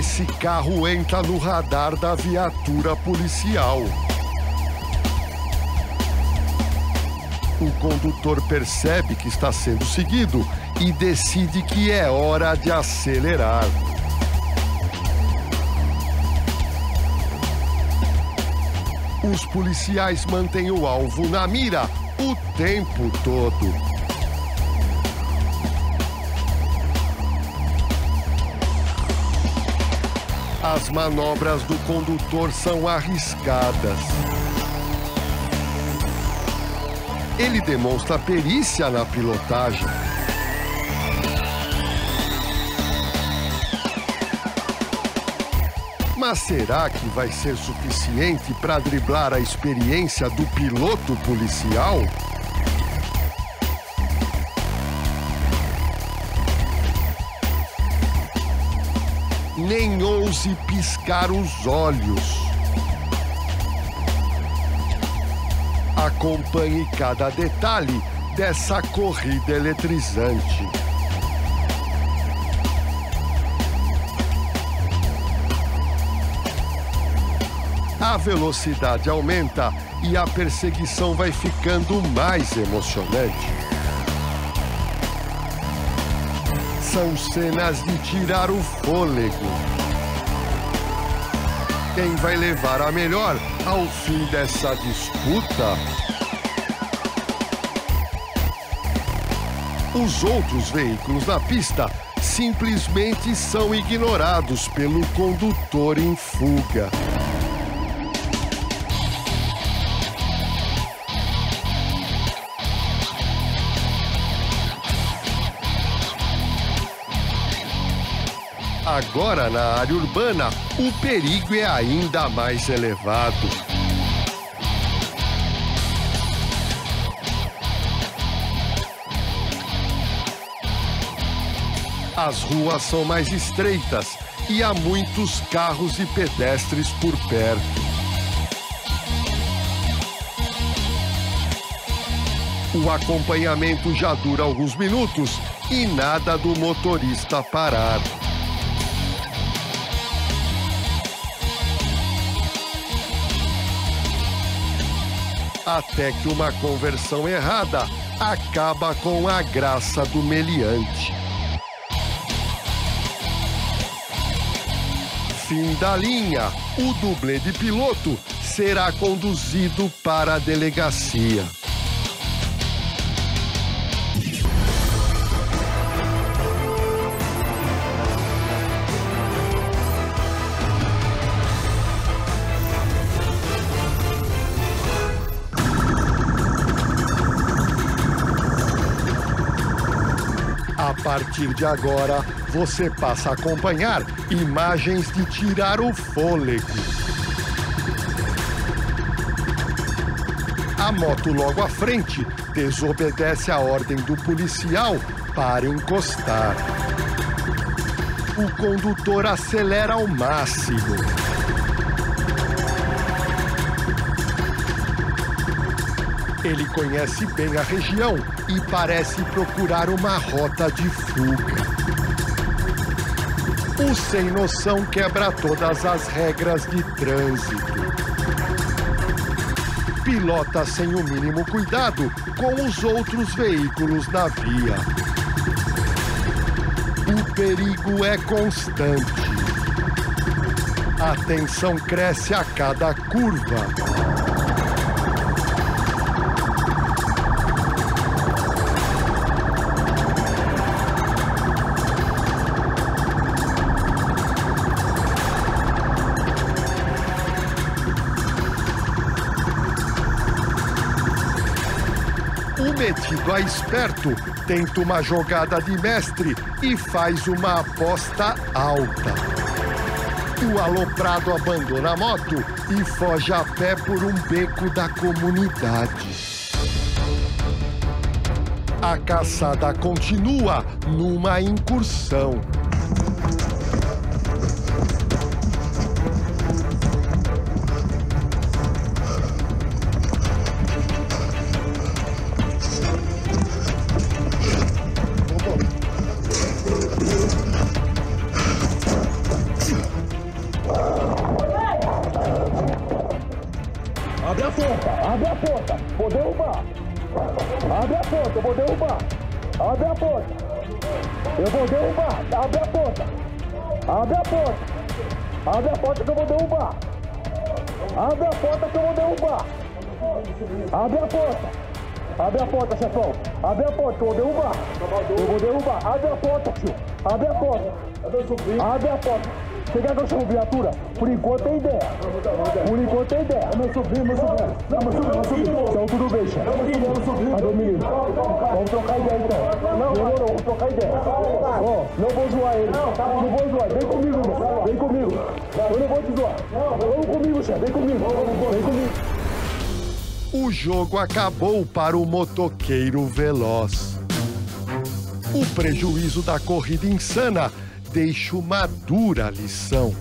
Esse carro entra no radar da viatura policial. O condutor percebe que está sendo seguido e decide que é hora de acelerar. Os policiais mantêm o alvo na mira o tempo todo. As manobras do condutor são arriscadas. Ele demonstra perícia na pilotagem. Mas será que vai ser suficiente para driblar a experiência do piloto policial? Nem ouse piscar os olhos. Acompanhe cada detalhe dessa corrida eletrizante. a velocidade aumenta e a perseguição vai ficando mais emocionante. São cenas de tirar o fôlego. Quem vai levar a melhor ao fim dessa disputa? Os outros veículos na pista simplesmente são ignorados pelo condutor em fuga. Agora, na área urbana, o perigo é ainda mais elevado. As ruas são mais estreitas e há muitos carros e pedestres por perto. O acompanhamento já dura alguns minutos e nada do motorista parar. Até que uma conversão errada acaba com a graça do meliante. Fim da linha, o dublê de piloto será conduzido para a delegacia. Partir de agora, você passa a acompanhar imagens de tirar o fôlego. A moto logo à frente desobedece a ordem do policial para encostar. O condutor acelera ao máximo. Ele conhece bem a região e parece procurar uma rota de fuga. O sem noção quebra todas as regras de trânsito. Pilota sem o mínimo cuidado com os outros veículos na via. O perigo é constante. A tensão cresce a cada curva. Metido a esperto tenta uma jogada de mestre e faz uma aposta alta. O aloprado abandona a moto e foge a pé por um beco da comunidade. A caçada continua numa incursão. Porta, abre a porta. Vou derrubar. Abre a porta, eu vou derrubar. Abre a porta. Eu vou derrubar. Abre a porta. Abre a porta. Abre a porta que eu vou derrubar. Abre a porta que eu vou derrubar. Abre a porta. Abre a porta, chefão. Abre a porta que eu vou derrubar. Eu vou derrubar. Abre a porta, tio. Abre a porta. Abre a porta. Você quer que eu chame viatura? Por enquanto tem ideia. Por enquanto tem ideia. Sobrinho, meu sobrinho. Não, meu sobrinho, meu sobrinho. Então tudo bem, chefe. Meu sobrinho. Ah, Domingo. Vamos trocar ideia então. Não, demorou, vamos trocar ideia. Ó, não vou zoar ele. Não vou zoar. Vem comigo, irmão. Vem comigo. Eu não vou te zoar. Vamos comigo, chefe. Vem comigo. Vem comigo. O jogo acabou para o motoqueiro veloz. O prejuízo da corrida insana deixa uma dura lição.